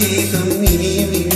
一个秘密。